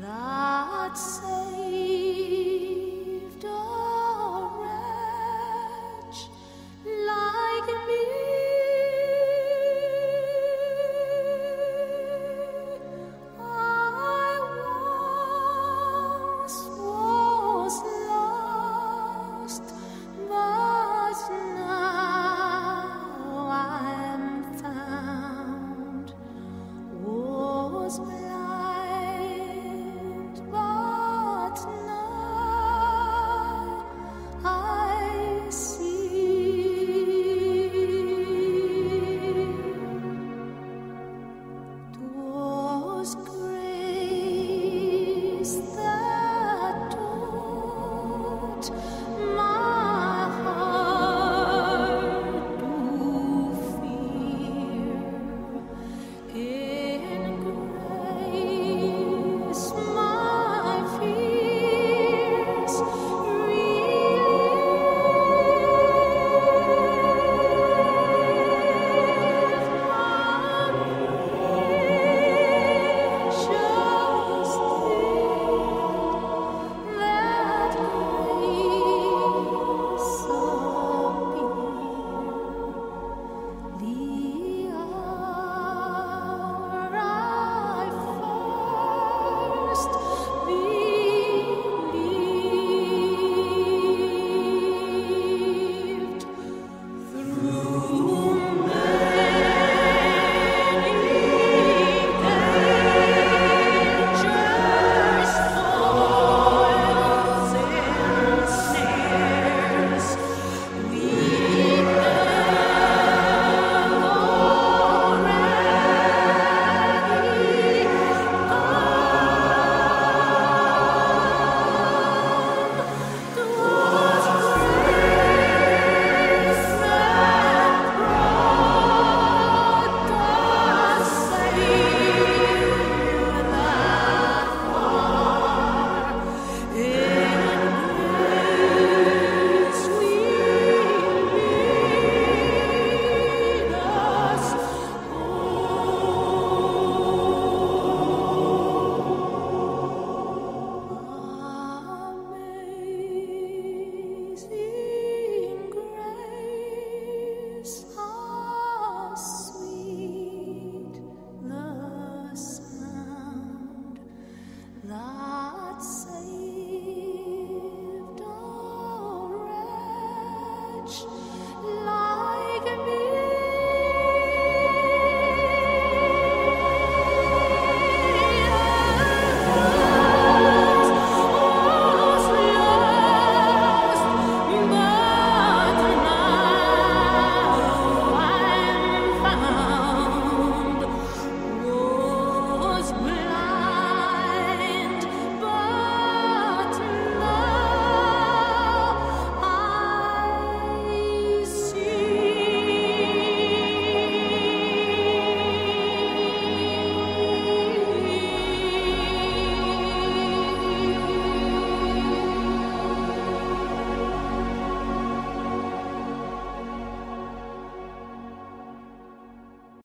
That's. heart.